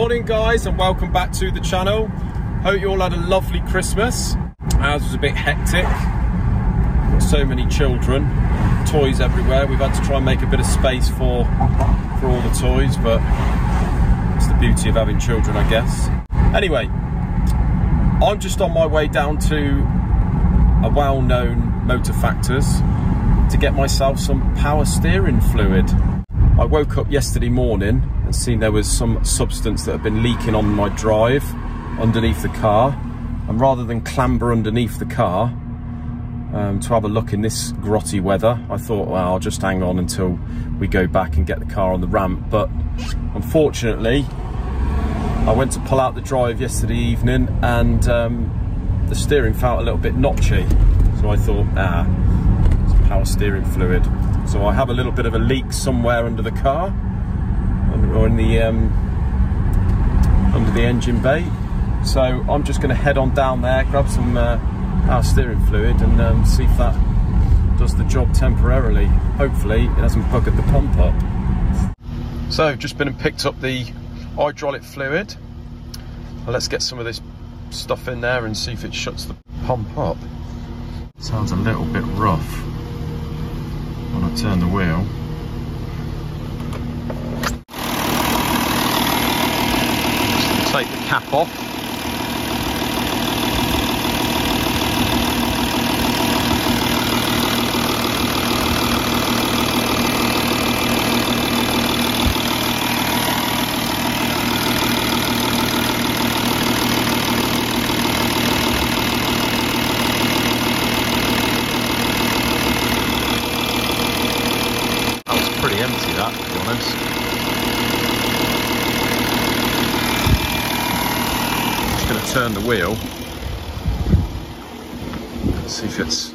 Morning guys and welcome back to the channel. Hope you all had a lovely Christmas. Ours was a bit hectic. So many children, toys everywhere. We've had to try and make a bit of space for, for all the toys, but it's the beauty of having children, I guess. Anyway, I'm just on my way down to a well-known Motor Factors to get myself some power steering fluid. I woke up yesterday morning and seen there was some substance that had been leaking on my drive underneath the car. And rather than clamber underneath the car um, to have a look in this grotty weather, I thought, well, I'll just hang on until we go back and get the car on the ramp. But unfortunately, I went to pull out the drive yesterday evening and um, the steering felt a little bit notchy. So I thought, ah, it's power steering fluid. So I have a little bit of a leak somewhere under the car, or in the um, under the engine bay. So I'm just going to head on down there, grab some uh, power steering fluid, and um, see if that does the job temporarily. Hopefully, it hasn't buggered the pump up. So just been and picked up the hydraulic fluid. Well, let's get some of this stuff in there and see if it shuts the pump up. Sounds a little bit rough when I turn the wheel. Take the cap off. pretty empty that, to be honest. Just going to turn the wheel. Let's see if it's...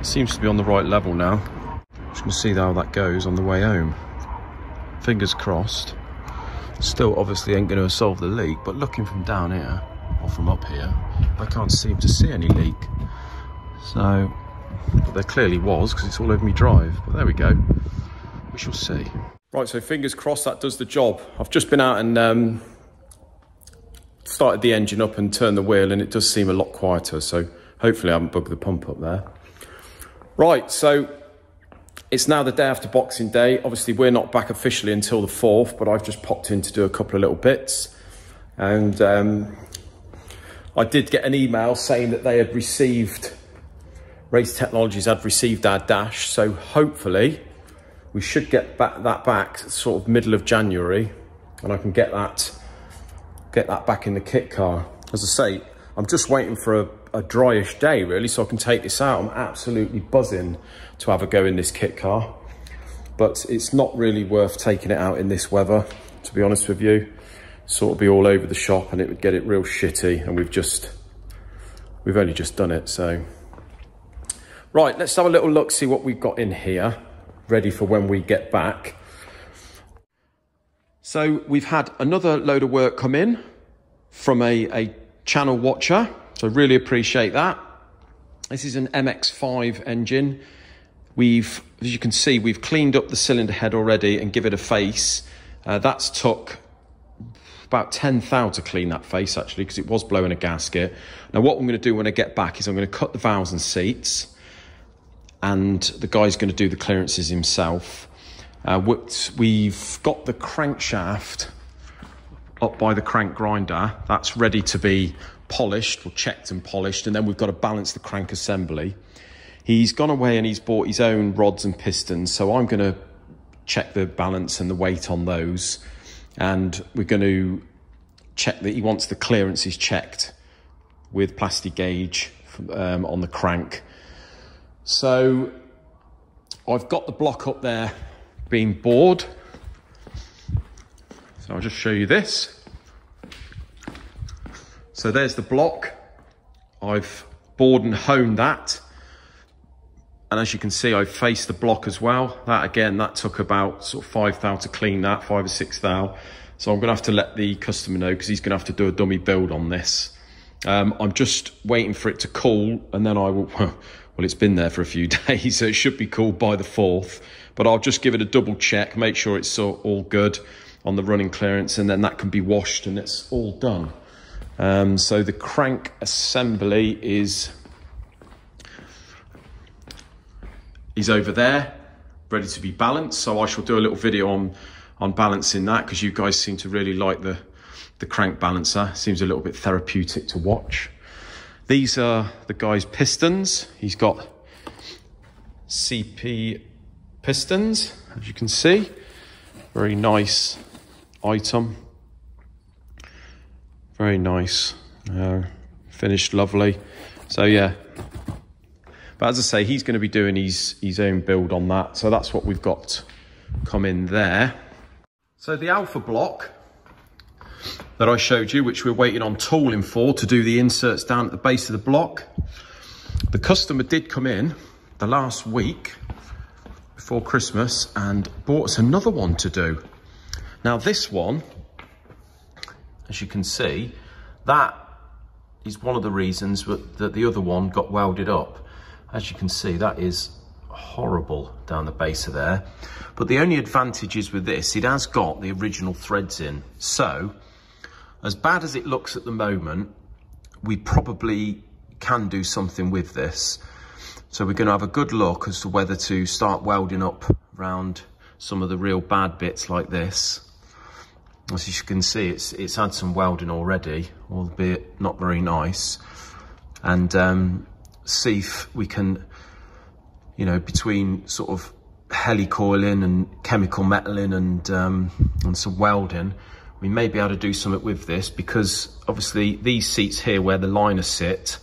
It seems to be on the right level now. Just to see how that goes on the way home. Fingers crossed. Still obviously ain't to solve the leak, but looking from down here, or from up here, I can't seem to see any leak. So, but there clearly was because it's all over me drive. But there we go. We shall see. Right, so fingers crossed that does the job. I've just been out and um, started the engine up and turned the wheel and it does seem a lot quieter. So hopefully I haven't bugged the pump up there. Right, so it's now the day after Boxing Day. Obviously, we're not back officially until the 4th, but I've just popped in to do a couple of little bits. And um, I did get an email saying that they had received, Race Technologies had received our dash. So hopefully we should get back, that back sort of middle of January and I can get that, get that back in the kit car. As I say, I'm just waiting for a, a dryish day really so I can take this out. I'm absolutely buzzing to have a go in this kit car. But it's not really worth taking it out in this weather, to be honest with you sort of be all over the shop and it would get it real shitty and we've just we've only just done it so right let's have a little look see what we've got in here ready for when we get back. So we've had another load of work come in from a, a channel watcher. So really appreciate that. This is an mx5 engine. We've as you can see we've cleaned up the cylinder head already and give it a face. Uh, that's took about 10 thou to clean that face actually because it was blowing a gasket. Now what I'm going to do when I get back is I'm going to cut the valves and seats and the guy's going to do the clearances himself. Uh, we've got the crankshaft up by the crank grinder. That's ready to be polished or checked and polished and then we've got to balance the crank assembly. He's gone away and he's bought his own rods and pistons so I'm going to check the balance and the weight on those and we're going to check that he wants the clearances checked with Plastigauge um, on the crank. So I've got the block up there being bored. So I'll just show you this. So there's the block. I've bored and honed that. And as you can see, I've faced the block as well. That again, that took about sort of five thou to clean that, five or six thou. So I'm gonna have to let the customer know because he's gonna have to do a dummy build on this. Um, I'm just waiting for it to cool and then I will, well, it's been there for a few days, so it should be cool by the 4th. But I'll just give it a double check, make sure it's all good on the running clearance, and then that can be washed and it's all done. Um, so the crank assembly is is over there, ready to be balanced. So I shall do a little video on on balancing that because you guys seem to really like the the crank balancer. Seems a little bit therapeutic to watch. These are the guy's pistons. He's got CP pistons, as you can see. Very nice item. Very nice. Uh, finished lovely. So yeah. But as I say, he's going to be doing his, his own build on that. So that's what we've got coming there. So the Alfa block that I showed you, which we're waiting on tooling for to do the inserts down at the base of the block. The customer did come in the last week before Christmas and bought us another one to do. Now this one, as you can see, that is one of the reasons that the other one got welded up. As you can see, that is horrible down the base of there. But the only advantage is with this, it has got the original threads in. So, as bad as it looks at the moment, we probably can do something with this. So we're going to have a good look as to whether to start welding up around some of the real bad bits like this as you can see, it's it's had some welding already, albeit not very nice. And um, see if we can, you know, between sort of helicoiling and chemical metaling and um, and some welding, we may be able to do something with this because obviously these seats here where the liners sit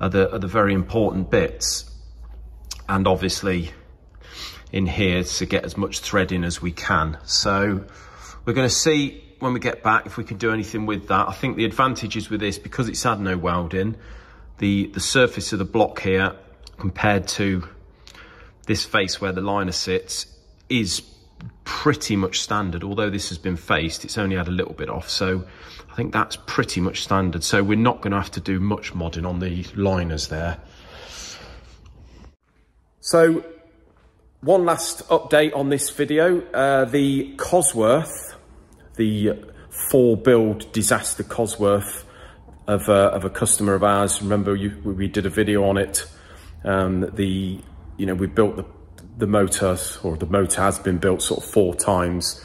are the, are the very important bits. And obviously in here to get as much threading as we can. So we're going to see when we get back if we can do anything with that. I think the advantage is with this, because it's had no welding, the, the surface of the block here compared to this face where the liner sits is pretty much standard. Although this has been faced, it's only had a little bit off. So I think that's pretty much standard. So we're not going to have to do much modding on the liners there. So one last update on this video. Uh, the Cosworth the four build disaster Cosworth of, uh, of a customer of ours. Remember, you, we did a video on it. Um, the you know we built the the motor, or the motor has been built sort of four times,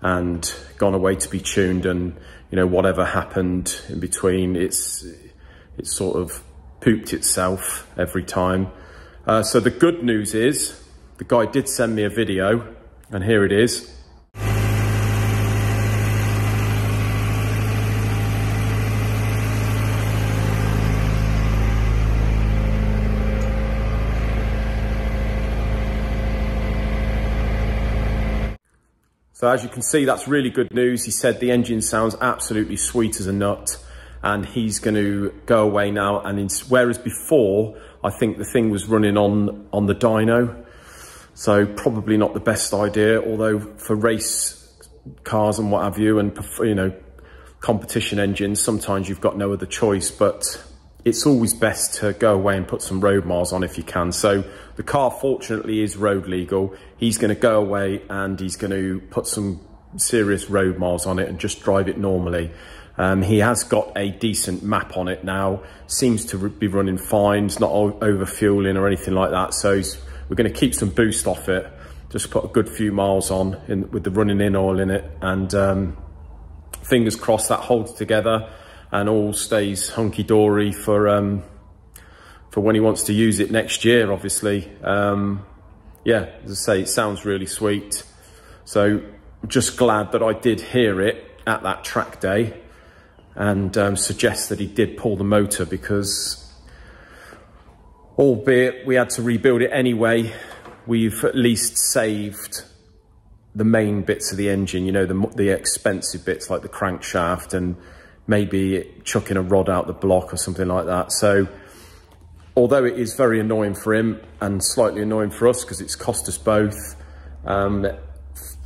and gone away to be tuned, and you know whatever happened in between, it's it's sort of pooped itself every time. Uh, so the good news is the guy did send me a video, and here it is. So as you can see, that's really good news. He said the engine sounds absolutely sweet as a nut and he's going to go away now. And in, whereas before, I think the thing was running on, on the dyno. So probably not the best idea, although for race cars and what have you, and you know, competition engines, sometimes you've got no other choice, but it's always best to go away and put some road miles on if you can. So the car fortunately is road legal. He's going to go away and he's going to put some serious road miles on it and just drive it normally. Um, he has got a decent map on it now, seems to be running fine, it's not over fueling or anything like that. So we're going to keep some boost off it, just put a good few miles on in, with the running in oil in it and um, fingers crossed that holds together and all stays hunky-dory for um, for when he wants to use it next year, obviously. Um, yeah, as I say, it sounds really sweet. So just glad that I did hear it at that track day and um, suggest that he did pull the motor because albeit we had to rebuild it anyway, we've at least saved the main bits of the engine, you know, the, the expensive bits like the crankshaft and maybe chucking a rod out the block or something like that. So although it is very annoying for him and slightly annoying for us because it's cost us both, um,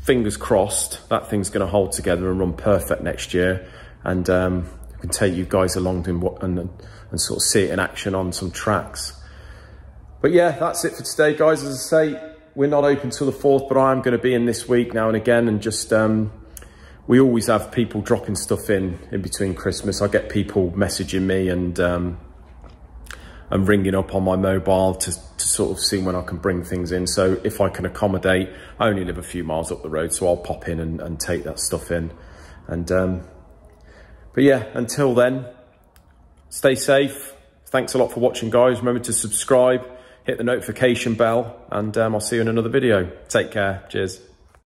fingers crossed that thing's going to hold together and run perfect next year. And um, can take you guys along and, and, and sort of see it in action on some tracks. but yeah, that's it for today, guys. As I say, we're not open till the 4th, but I am going to be in this week now and again and just... Um, we always have people dropping stuff in in between Christmas. I get people messaging me and um, and ringing up on my mobile to, to sort of see when I can bring things in. So if I can accommodate, I only live a few miles up the road, so I'll pop in and, and take that stuff in. And um, but yeah, until then, stay safe. Thanks a lot for watching, guys. Remember to subscribe, hit the notification bell, and um, I'll see you in another video. Take care. Cheers.